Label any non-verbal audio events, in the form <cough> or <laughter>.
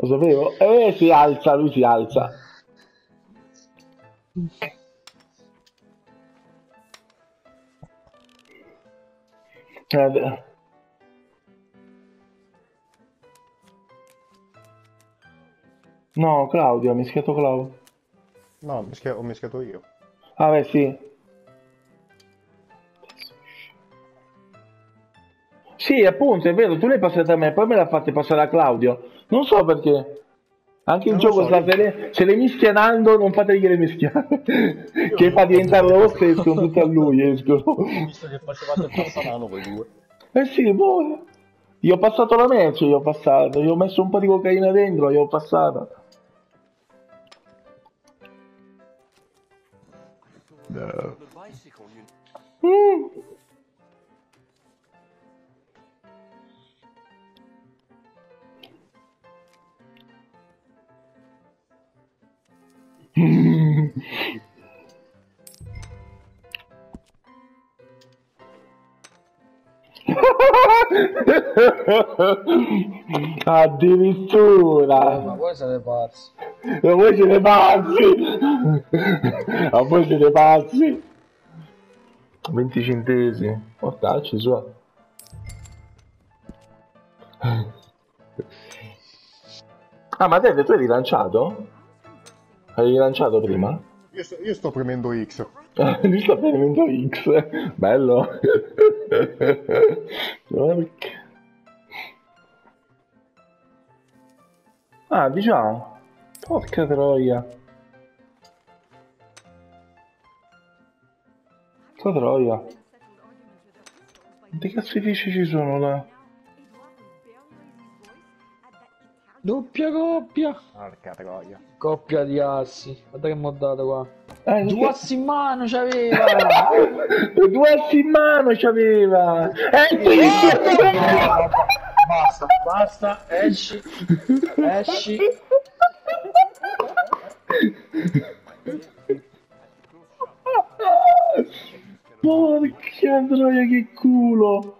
Lo sapevo? Eh, si alza, lui si alza. Eh, No, Claudio, ha mischiato Claudio. No, ho mischiato io. Ah, beh, sì. Sì, appunto, è vero, tu l'hai passata a me, poi me l'ha fatta passare a Claudio. Non so perché. Anche il Non lo gioco so, sta, io- se, le, se le mischia Nando, non fategliele mischiare. che fa diventare rosse e escono tutte a lui, escono. Ho visto che facevate il passanano voi due. Eh sì, boh. Io ho passato la merce, io ho passato, io ho messo un po' di cocaina dentro, io ho passato. No. Mm. <laughs> Addirittura. Ma voi siete pazzi. a voi siete pazzi. A voi siete pazzi. 20 centesimi. Mortacci su. Ah ma te tu hai rilanciato? Hai rilanciato prima? Io sto, io sto premendo X. <laughs> Lui sta prendendo X. Bello. Ah, diciamo. Porca troia. Porca troia. Quanti cazzifici ci sono là? Doppia coppia. Porca troia. Coppia di assi. Guarda che mi ho dato qua. Eh, Due assi in mano c'aveva. <laughs> Due assi in mano c'aveva! Eh, basta, basta. Esci. Esci. Porca troia, che culo!